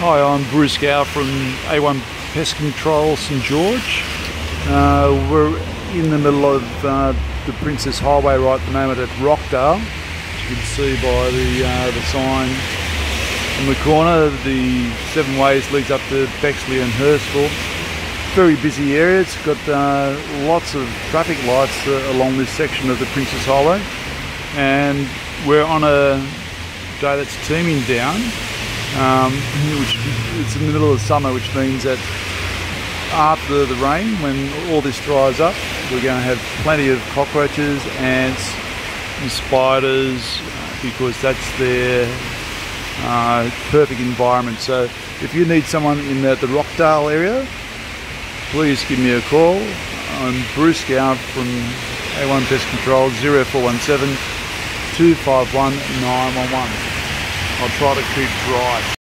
Hi, I'm Bruce Gow from A1 Pest Control St George. Uh, we're in the middle of uh, the Princes Highway right at the moment at Rockdale. As you can see by the, uh, the sign in the corner, the seven ways leads up to Bexley and Hurstville. Very busy area. It's got uh, lots of traffic lights uh, along this section of the Princes Highway, and we're on a day that's teeming down. Um, which it's in the middle of summer, which means that after the rain, when all this dries up, we're going to have plenty of cockroaches, ants, and spiders because that's their uh, perfect environment. So if you need someone in the, the Rockdale area, please give me a call. I'm Bruce Gow from A1 Pest Control 0417 251 911. I'll try to keep dry.